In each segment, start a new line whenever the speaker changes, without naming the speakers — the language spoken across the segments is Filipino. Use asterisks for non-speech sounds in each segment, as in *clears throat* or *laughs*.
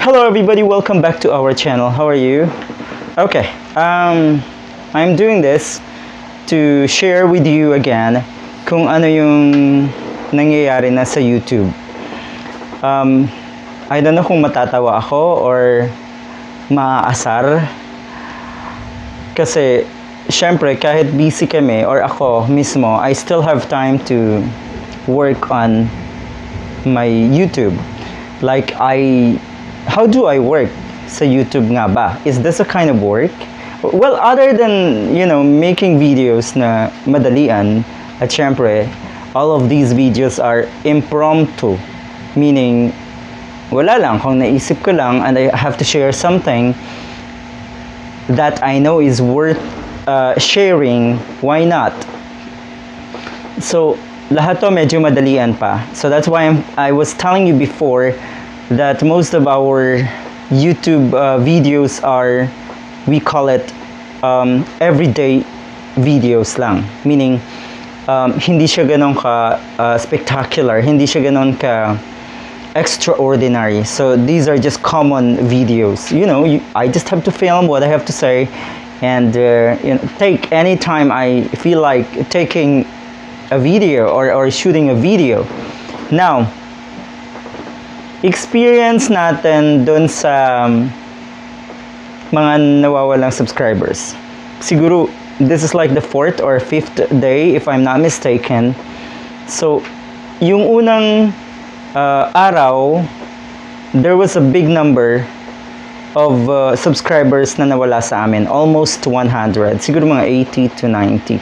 Hello everybody, welcome back to our channel. How are you? Okay, um, I'm doing this to share with you again kung ano yung nangyayari na sa YouTube. Um, I don't know kung matatawa ako or maaasar. Kasi, syempre, kahit busy kami or ako mismo, I still have time to work on my YouTube. Like, I, how do I work sa YouTube nga ba? Is this a kind of work? Well, other than, you know, making videos na madalian, at syempre, all of these videos are impromptu. Meaning, wala lang, kung naisip ko lang and I have to share something that I know is worth uh, sharing, why not? So, lahat to medyo madalian pa. So that's why I'm, I was telling you before that most of our YouTube uh, videos are, we call it um, everyday videos lang. Meaning, um, hindi siya ganon ka uh, spectacular, hindi siya ganon ka extraordinary. So these are just common videos. You know, you, I just have to film what I have to say and uh, you know, take any time I feel like taking a video or, or shooting a video. Now, experience natin dun sa um, mga nawawalang subscribers. Siguro, this is like the fourth or fifth day, if I'm not mistaken. So, yung unang uh, araw, there was a big number of uh, subscribers na nawala sa amin. Almost 100. Siguro mga 80 to 90.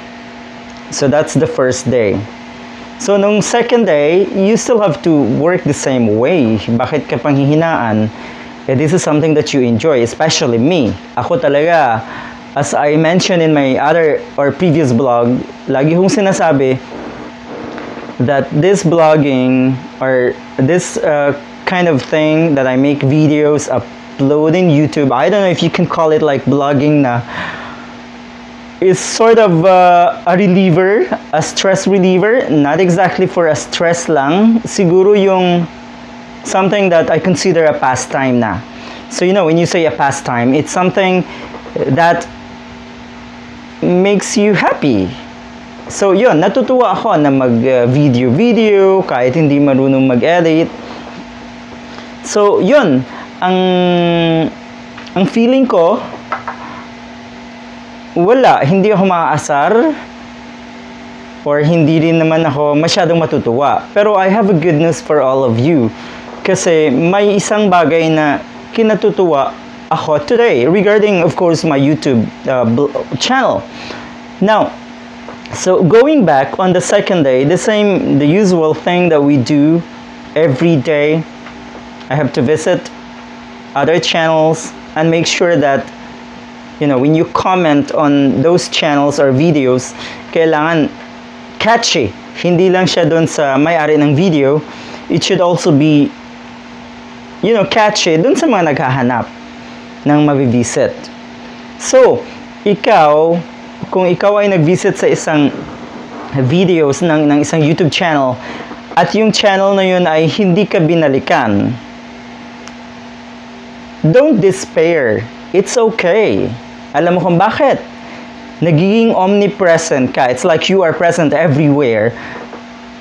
So, that's the first day. So, nung second day, you still have to work the same way. Bakit ka panghihinaan? Eh, this is something that you enjoy, especially me. Ako talaga, as I mentioned in my other or previous blog, lagi kong sinasabi that this blogging or this uh, kind of thing that I make videos, upload in YouTube, I don't know if you can call it like blogging na, is sort of uh, a reliever, a stress reliever, not exactly for a stress lang, siguro yung something that I consider a pastime na. So you know, when you say a pastime, it's something that makes you happy. So yun, natutuwa ako na mag-video-video kahit hindi marunong mag-edit. So yun, ang ang feeling ko wala, hindi ako maaasar or hindi rin naman ako masyadong matutuwa. Pero I have a good news for all of you kasi may isang bagay na kinatutuwa ako today regarding of course my YouTube uh, channel. Now, so going back on the second day, the same the usual thing that we do every day, I have to visit other channels and make sure that you know, when you comment on those channels or videos, kailangan catchy. Hindi lang siya doon sa may-ari ng video. It should also be, you know, catchy doon sa mga naghahanap ng mabivisit. So, ikaw, kung ikaw ay nag-visit sa isang videos ng, ng isang YouTube channel at yung channel na yun ay hindi ka binalikan, don't despair. It's okay. Alam mo kung bakit? Nagiging omnipresent ka. It's like you are present everywhere.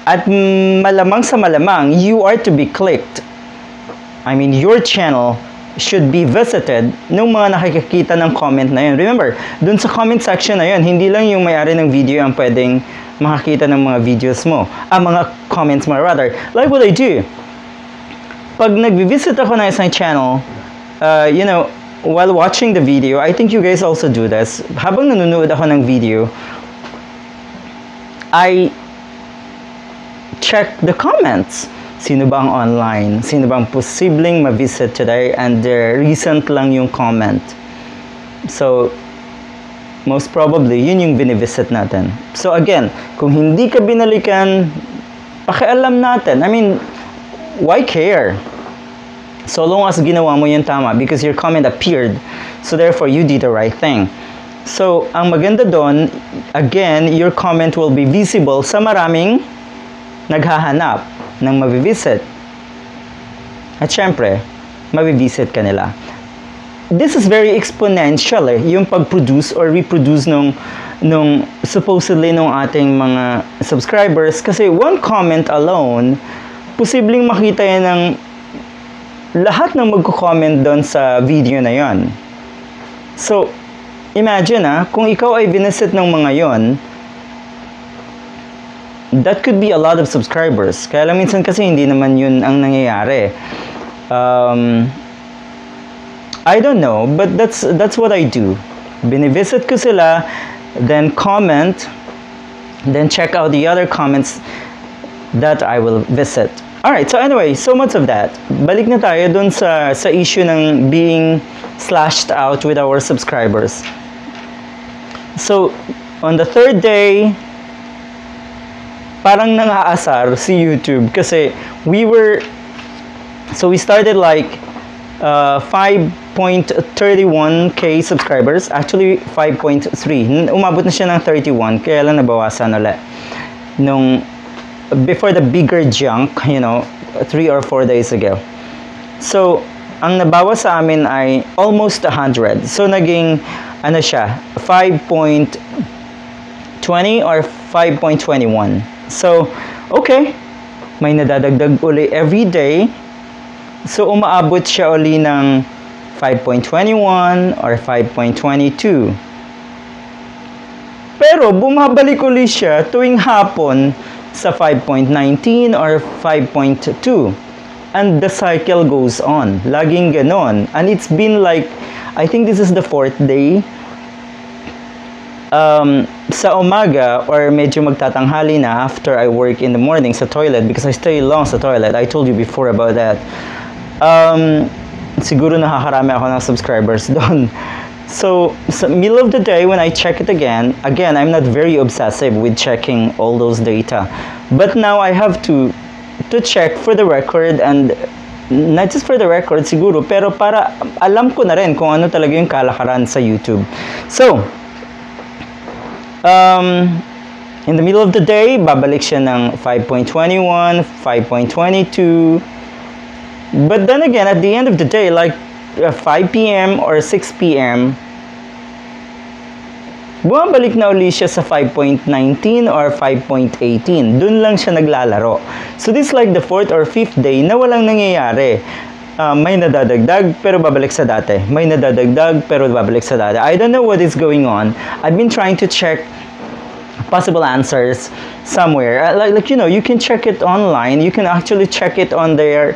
At malamang sa malamang, you are to be clicked. I mean, your channel should be visited ng mga nakikita ng comment na yun. Remember, dun sa comment section na yun, hindi lang yung may-ari ng video ang pwedeng makakita ng mga videos mo. Ah, mga comments mo rather. Like what I do. Pag nag-visit ako ng isang channel, uh, you know, while watching the video, I think you guys also do this. Habang nanonood ako ng video, I check the comments. Sino ba ang online? Sino bang posibleng ma-visit today? And uh, recent lang yung comment. So, most probably, yun yung binivisit natin. So again, kung hindi ka binalikan, pakialam natin. I mean, why care? So long as ginawa mo yung tama because your comment appeared. So therefore, you did the right thing. So, ang maganda doon, again, your comment will be visible sa maraming naghahanap ng mabivisit. At syempre, mabivisit ka nila. This is very exponential eh, yung pag-produce or reproduce nung nung supposedly nung ating mga subscribers kasi one comment alone posibleng makita yan ng lahat ng magko-comment doon sa video na yon. So, imagine ah, kung ikaw ay vinesit ng mga yon, that could be a lot of subscribers. Kaya lang minsan kasi hindi naman yun ang nangyayari. Um, I don't know, but that's that's what I do. Binivisit ko sila, then comment, then check out the other comments that I will visit. Alright, so anyway, so much of that. Balik na tayo dun sa, sa issue ng being slashed out with our subscribers. So, on the third day, parang nangaasar si YouTube kasi we were, so we started like uh, 5.31k subscribers. Actually, 5.3. Umabot na siya ng 31, kaya lang nabawasan ulit. Nung, before the bigger junk, *laughs* you know, 3 or 4 days ago. So, ang nabawas sa amin ay almost 100. So, naging, ano siya, 5.20 or 5.21. So, okay. May nadadagdag uli every day. So, umaabot siya uli ng 5.21 or 5.22. Pero, bumabalik uli siya tuwing hapon sa 5.19 or 5.2. And the cycle goes on. Laging ganon. And it's been like, I think this is the fourth day um, sa umaga or medyo magtatanghali na after I work in the morning sa toilet because I stay long sa toilet. I told you before about that. Um, siguro nakakarami ako ng subscribers *laughs* doon. So, sa middle of the day when I check it again, again, I'm not very obsessive with checking all those data. But now I have to to check for the record and not just for the record siguro, pero para alam ko na rin kung ano talaga yung kalakaran sa YouTube. So, um, in the middle of the day, babalik siya ng 5.21, 5.22. But then again, at the end of the day, like 5 p.m. or 6 p.m., bumabalik na uli siya sa 5.19 or 5.18. Doon lang siya naglalaro. So this is like the fourth or fifth day na walang nangyayari. Uh, may nadadagdag pero babalik sa dati. May nadadagdag pero babalik sa dati. I don't know what is going on. I've been trying to check possible answers somewhere. Uh, like, like you know, you can check it online. You can actually check it on their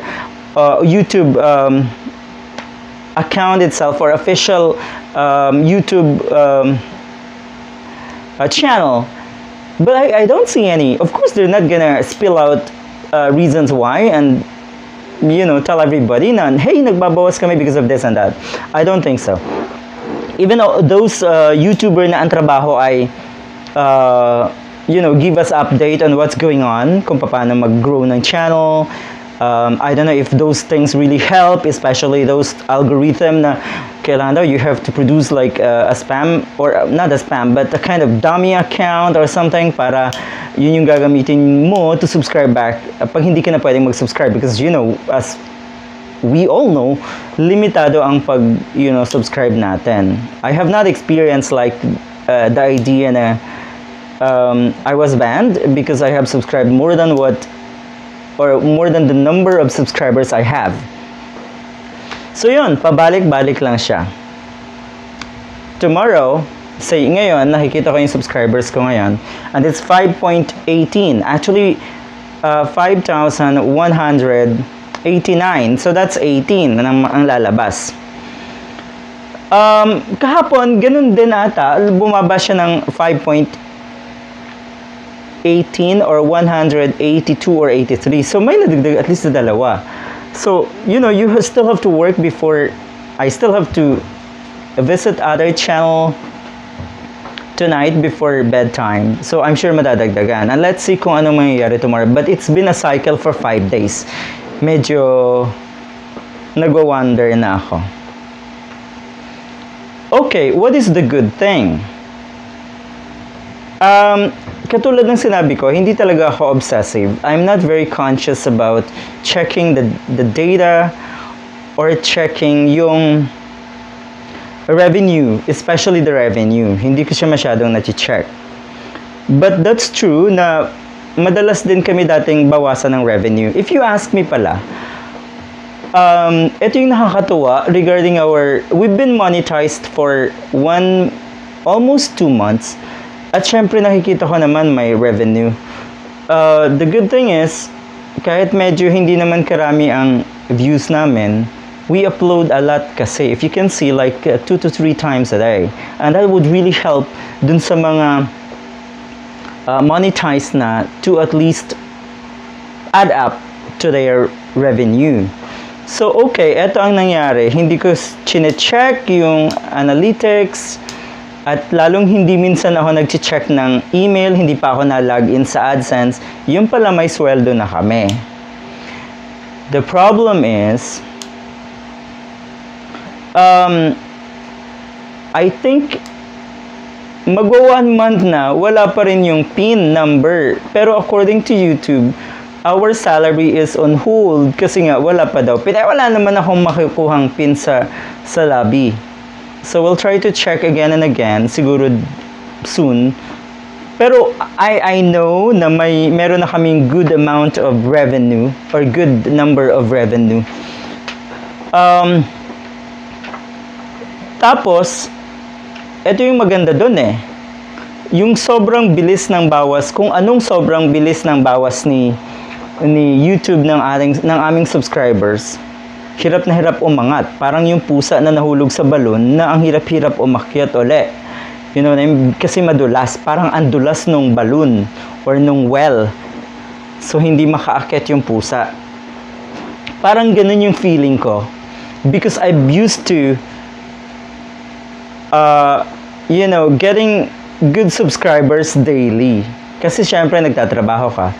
uh, YouTube um, account itself or official um, YouTube um, uh, channel. But I, I don't see any. Of course, they're not gonna spill out uh, reasons why and you know tell everybody na hey nagbabawas kami because of this and that. I don't think so. Even those uh, YouTuber na ang trabaho ay uh, you know give us update on what's going on kung paano mag-grow ng channel um, I don't know if those things really help, especially those algorithm na kailangan daw you have to produce like uh, a spam or uh, not a spam but a kind of dummy account or something para yun yung gagamitin mo to subscribe back. Uh, pag hindi ka na pwedeng mag-subscribe because you know as we all know limitado ang pag you know subscribe natin. I have not experienced like uh, the idea na um, I was banned because I have subscribed more than what or more than the number of subscribers I have. So yun, pabalik-balik lang siya. Tomorrow, say ngayon, nakikita ko yung subscribers ko ngayon, and it's 5.18. Actually, uh, 5,189. So that's 18 ang, ang lalabas. Um, kahapon, ganun din ata, bumaba siya ng 5.18 or 182 or 83. So may nadagdag at least dalawa. So, you know, you still have to work before, I still have to visit other channel tonight before bedtime. So, I'm sure madadagdagan. And let's see kung anong mangyayari tomorrow. But it's been a cycle for 5 days. Medyo nagwa-wonder na ako. Okay, what is the good thing? Um, katulad ng sinabi ko, hindi talaga ako obsessive. I'm not very conscious about checking the, the data or checking yung revenue, especially the revenue. Hindi ko siya masyadong na-check. But that's true na madalas din kami dating bawasan ng revenue. If you ask me pala, um, ito yung nakakatuwa regarding our, we've been monetized for one, almost two months. At syempre nakikita ko naman may revenue. Uh, the good thing is, kahit medyo hindi naman karami ang views namin, we upload a lot kasi. If you can see, like uh, to three times a day. And that would really help dun sa mga uh, monetized na to at least add up to their revenue. So, okay, eto ang nangyari. Hindi ko chine-check yung analytics at lalong hindi minsan ako nag-check ng email, hindi pa ako na-login sa AdSense. Yung pala may sweldo na kami. The problem is, um, I think magwa one month na, wala pa rin yung PIN number. Pero according to YouTube, our salary is on hold kasi nga wala pa daw. Pero wala naman akong makukuhang PIN sa, sa lobby. So we'll try to check again and again, siguro soon. Pero I I know na may meron na kaming good amount of revenue or good number of revenue. Um, tapos, ito yung maganda doon eh. Yung sobrang bilis ng bawas, kung anong sobrang bilis ng bawas ni ni YouTube ng ating ng aming subscribers. Hirap na hirap umangat. Parang yung pusa na nahulog sa balon na ang hirap-hirap umakyat uli. You know, kasi madulas. Parang ang dulas nung balloon or nung well. So, hindi makaakyat yung pusa. Parang ganun yung feeling ko. Because I'm used to uh, you know, getting good subscribers daily. Kasi syempre nagtatrabaho ka.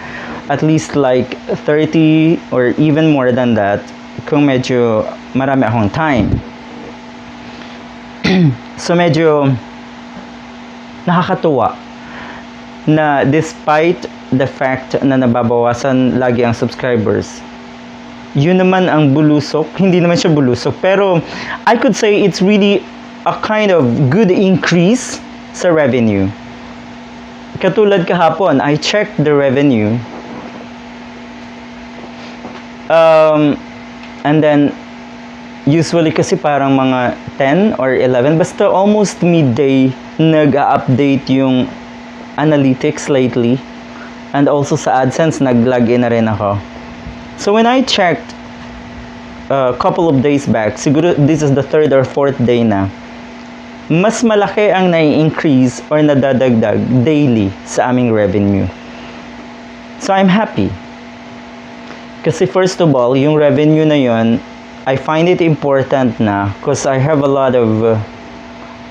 At least like 30 or even more than that kung medyo marami akong time. *clears throat* so medyo nakakatuwa na despite the fact na nababawasan lagi ang subscribers, yun naman ang bulusok. Hindi naman siya bulusok. Pero I could say it's really a kind of good increase sa revenue. Katulad kahapon, I checked the revenue. Um, and then, usually kasi parang mga 10 or 11, basta almost midday, nag-update yung analytics lately. And also sa AdSense, nag-login na rin ako. So when I checked a couple of days back, siguro this is the third or fourth day na, mas malaki ang nai-increase or nadadagdag daily sa aming revenue. So I'm happy. Kasi first of all, yung revenue na yon, I find it important na because I have a lot of uh,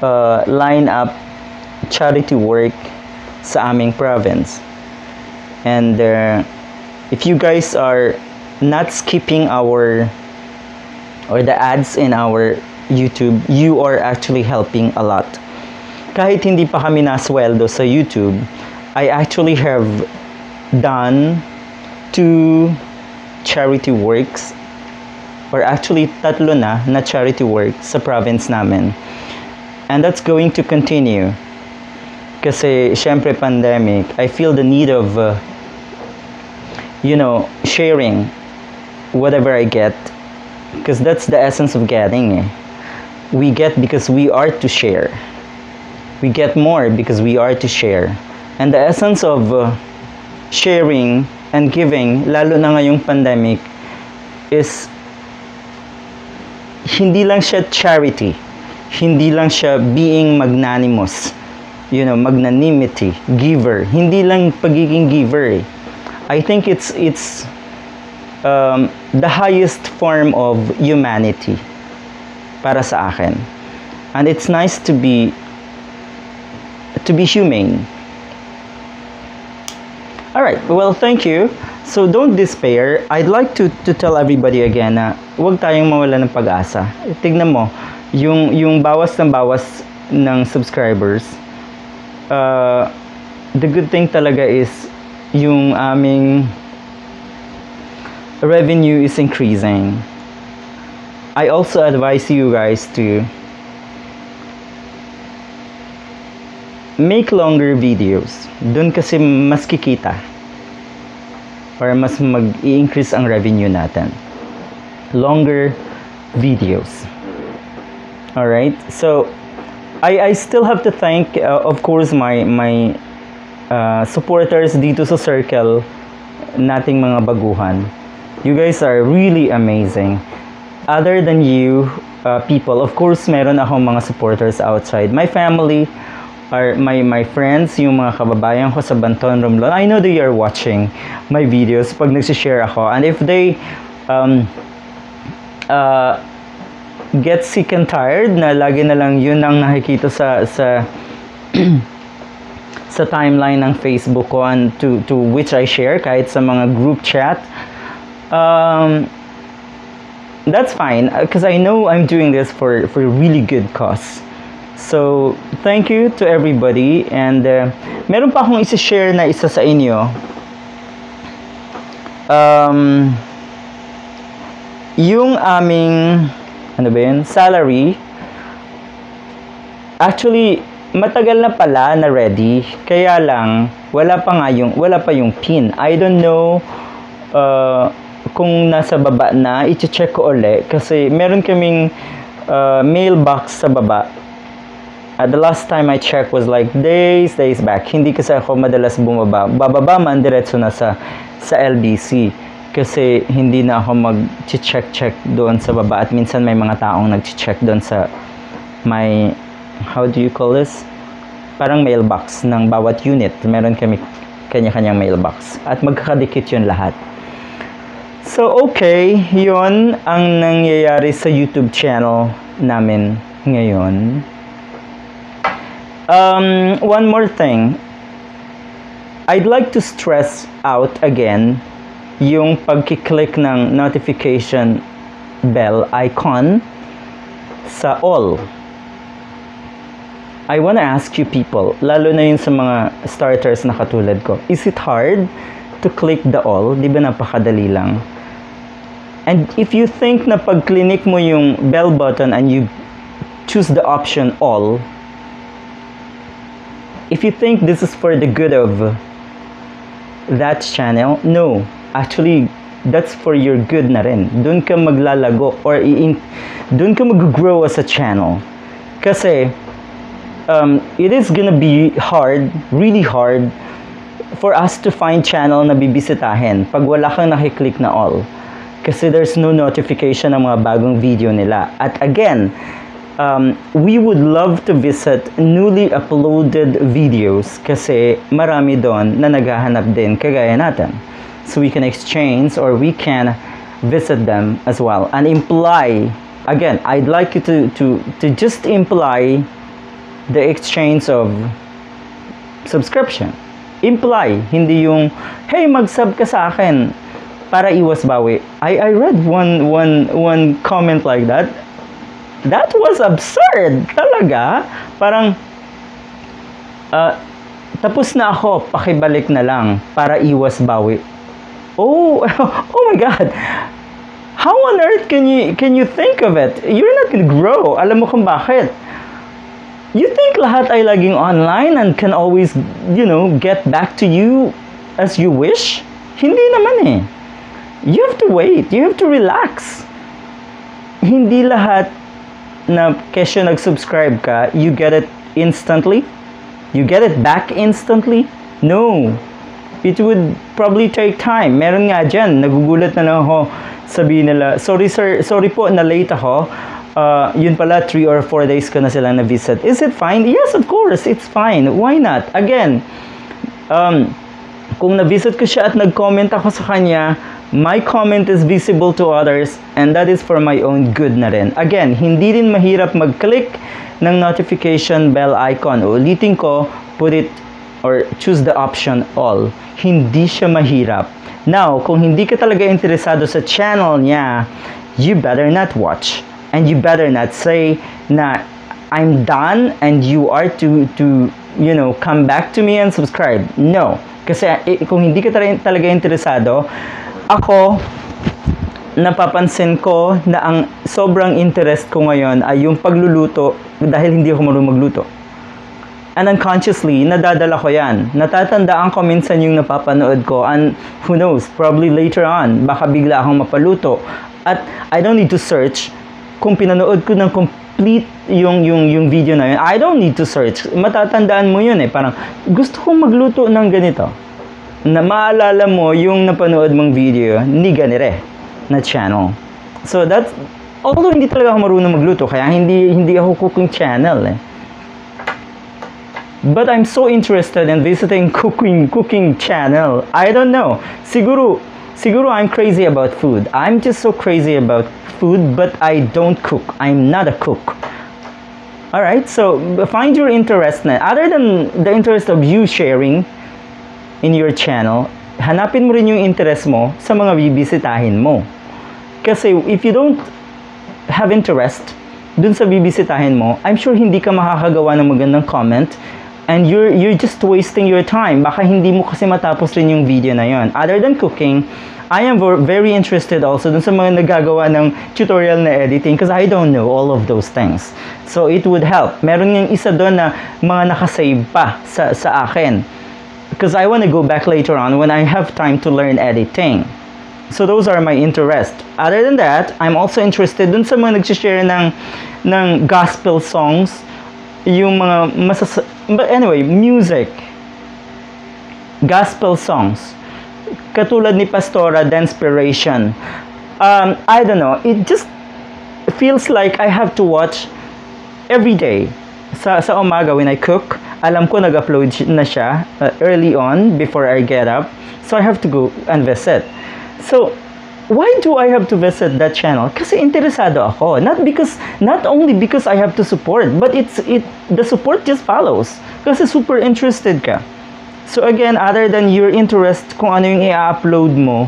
uh, line-up charity work sa aming province. And uh, if you guys are not skipping our or the ads in our YouTube, you are actually helping a lot. Kahit hindi pa kami nasweldo sa YouTube, I actually have done two charity works or actually tatlo na na charity work sa province namin. And that's going to continue. Kasi syempre pandemic, I feel the need of uh, you know, sharing whatever I get because that's the essence of getting eh. we get because we are to share. We get more because we are to share. And the essence of uh, sharing and giving, lalo na ngayong pandemic, is hindi lang siya charity. Hindi lang siya being magnanimous. You know, magnanimity, giver. Hindi lang pagiging giver eh. I think it's it's um, the highest form of humanity para sa akin. And it's nice to be to be humane. All right. Well, thank you. So don't despair. I'd like to to tell everybody again na huwag tayong mawala ng pag-asa. Tignan mo, yung yung bawas ng bawas ng subscribers. Uh, the good thing talaga is yung aming revenue is increasing. I also advise you guys to make longer videos. Doon kasi mas kikita. Para mas mag-i-increase ang revenue natin. Longer videos. Alright? So, I, I still have to thank, uh, of course, my, my uh, supporters dito sa circle nating mga baguhan. You guys are really amazing. Other than you, uh, people, of course, meron akong mga supporters outside. My family, are my my friends, yung mga kababayan ko sa Banton Romblon. I know they are watching my videos pag nagsi-share ako. And if they um, uh, get sick and tired na lagi na lang yun ang nakikita sa sa *clears throat* sa timeline ng Facebook ko and to to which I share kahit sa mga group chat um, that's fine because I know I'm doing this for for really good cause So, thank you to everybody. And uh, meron pa akong isi-share na isa sa inyo. Um, yung aming ano ba yun? Salary. Actually matagal na pala na ready. Kaya lang wala pa nga yung wala pa yung pin. I don't know uh, kung nasa baba na i-check ko uli kasi meron kaming uh, mailbox sa baba Uh, the last time I checked was like days, days back. Hindi kasi ako madalas bumaba. Bababa man diretso na sa sa LBC kasi hindi na ako mag-check-check doon sa baba at minsan may mga taong nag-check doon sa my how do you call this? Parang mailbox ng bawat unit. Meron kami kanya-kanyang mailbox at magkakadikit yun lahat. So, okay, yon ang nangyayari sa YouTube channel namin ngayon. Um, one more thing. I'd like to stress out again yung pagkiklik ng notification bell icon sa all. I wanna ask you people, lalo na yun sa mga starters na katulad ko, is it hard to click the all? Di ba napakadali lang? And if you think na pag click mo yung bell button and you choose the option all, if you think this is for the good of that channel, no. Actually, that's for your good na rin. Doon ka maglalago or i- doon ka mag-grow as a channel. Kasi, um, it is gonna be hard, really hard, for us to find channel na bibisitahin pag wala kang nakiklik na all. Kasi there's no notification ng mga bagong video nila. At again, um, we would love to visit newly uploaded videos kasi marami doon na naghahanap din kagaya natin. So we can exchange or we can visit them as well. And imply again I'd like you to to to just imply the exchange of subscription. Imply hindi yung hey mag-sub ka sa akin para iwas bawi. I I read one one one comment like that that was absurd talaga? Parang uh, tapos na ako pakibalik na lang para iwas bawi. Oh *laughs* oh my god. How on earth can you can you think of it? You're not gonna grow. Alam mo kung bakit? You think lahat ay laging online and can always you know get back to you as you wish? Hindi naman eh. You have to wait. You have to relax. Hindi lahat na kesyo nag-subscribe ka, you get it instantly? You get it back instantly? No. It would probably take time. Meron nga dyan, nagugulat na lang ako. Sabi nila, sorry sir, sorry po na late ako. Uh, yun pala, 3 or 4 days ko na sila na-visit. Is it fine? Yes, of course, it's fine. Why not? Again, um, kung na-visit ko siya at nag-comment ako sa kanya, my comment is visible to others and that is for my own good na rin. Again, hindi din mahirap mag-click ng notification bell icon. Ulitin ko, put it or choose the option all. Hindi siya mahirap. Now, kung hindi ka talaga interesado sa channel niya, you better not watch. And you better not say na I'm done and you are to to you know come back to me and subscribe. No. Kasi eh, kung hindi ka talaga interesado, ako napapansin ko na ang sobrang interest ko ngayon ay yung pagluluto dahil hindi ako marunong magluto. And unconsciously, nadadala ko yan. Natatandaan ko minsan yung napapanood ko and who knows, probably later on, baka bigla akong mapaluto. At I don't need to search kung pinanood ko ng complete yung, yung, yung video na yun. I don't need to search. Matatandaan mo yun eh. Parang gusto kong magluto ng ganito. Na maalala mo yung napanood mong video ni ganire na channel. So that's, although hindi talaga ako marunong magluto, kaya hindi, hindi ako cooking channel eh. But I'm so interested in visiting cooking cooking channel. I don't know. Siguro siguro I'm crazy about food. I'm just so crazy about food, but I don't cook. I'm not a cook. All right. So find your interest. Other than the interest of you sharing in your channel, hanapin mo rin yung interest mo sa mga bibisitahin mo. Kasi if you don't have interest dun sa bibisitahin mo, I'm sure hindi ka makakagawa ng magandang comment and you're you're just wasting your time. Baka hindi mo kasi matapos rin yung video na yon. Other than cooking, I am ver- very interested also dun sa mga nagagawa ng tutorial na editing because I don't know all of those things. So it would help. Meron yung isa doon na mga nakasave pa sa, sa akin. Because I want to go back later on when I have time to learn editing. So those are my interest. Other than that, I'm also interested dun sa mga nagsishare ng, ng gospel songs, yung mga masas... But anyway, music. Gospel songs. Katulad ni Pastora, Danspiration. Um, I don't know, it just feels like I have to watch every day. Sa, sa umaga when I cook, alam ko nag-upload na siya uh, early on before I get up. So I have to go and visit. So, why do I have to visit that channel? Kasi interesado ako. Not because, not only because I have to support, but it's, it, the support just follows. Kasi super interested ka. So again, other than your interest kung ano yung i-upload mo,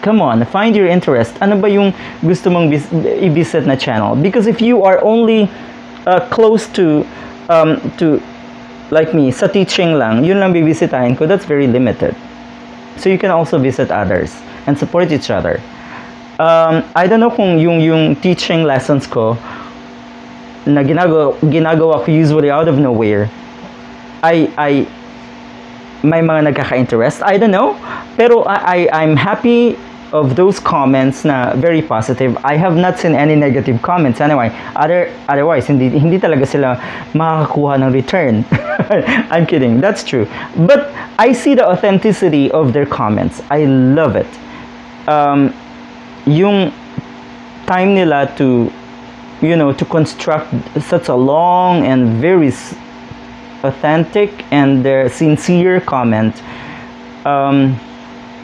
come on, find your interest. Ano ba yung gusto mong vis- i-visit na channel? Because if you are only uh, close to, um, to, like me, sa teaching lang, yun lang bibisitahin ko, that's very limited. So you can also visit others and support each other. Um, I don't know kung yung, yung teaching lessons ko na ginagawa, ginagawa ko usually out of nowhere, I, I, may mga nagkaka-interest. I don't know. Pero I, I, I'm happy of those comments na very positive. I have not seen any negative comments anyway. Other, otherwise, hindi, hindi talaga sila makakakuha ng return. *laughs* I'm kidding. That's true. But I see the authenticity of their comments. I love it. Um, yung time nila to, you know, to construct such a long and very authentic and their sincere comment, um,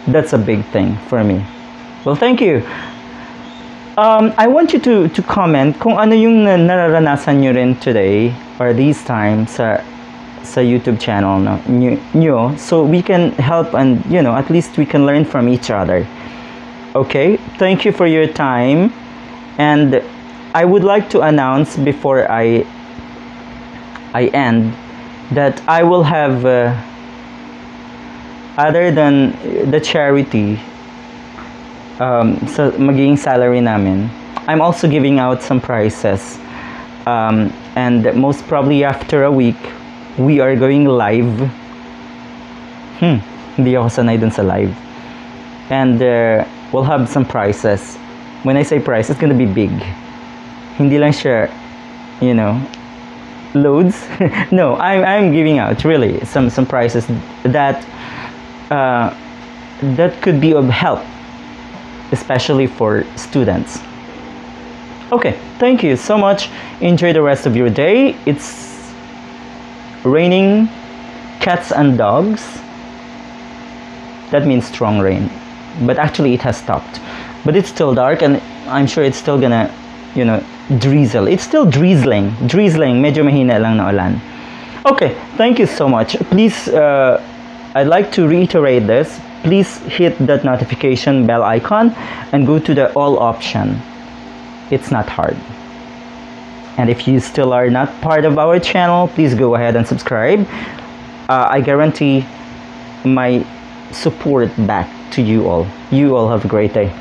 that's a big thing for me. Well, thank you. Um, I want you to, to comment kung ano yung na- nararanasan nyo rin today or these times sa sa YouTube channel no, nyo, nyo so we can help and you know at least we can learn from each other. Okay, thank you for your time and I would like to announce before I I end that I will have uh, other than the charity um, sa magiging salary namin. I'm also giving out some prizes um, and most probably after a week we are going live. Hmm hindi ako sanay dun sa live. And uh, we'll have some prizes when I say price it's gonna be big. Hindi lang siya you know loads. *laughs* No I'm, I'm giving out really some some prizes that uh, that could be of help especially for students. Okay thank you so much. Enjoy the rest of your day. It's raining cats and dogs. That means strong rain. But actually it has stopped. But it's still dark and i'm sure it's still gonna you know drizzle. It's still drizzling. Drizzling. Medyo mahina lang na ulan. Okay thank you so much. Please uh, i'd like to reiterate this please hit that notification bell icon and go to the all option. It's not hard. And if you still are not part of our channel please go ahead and subscribe. Uh, i guarantee my support back to you all. You all have a great day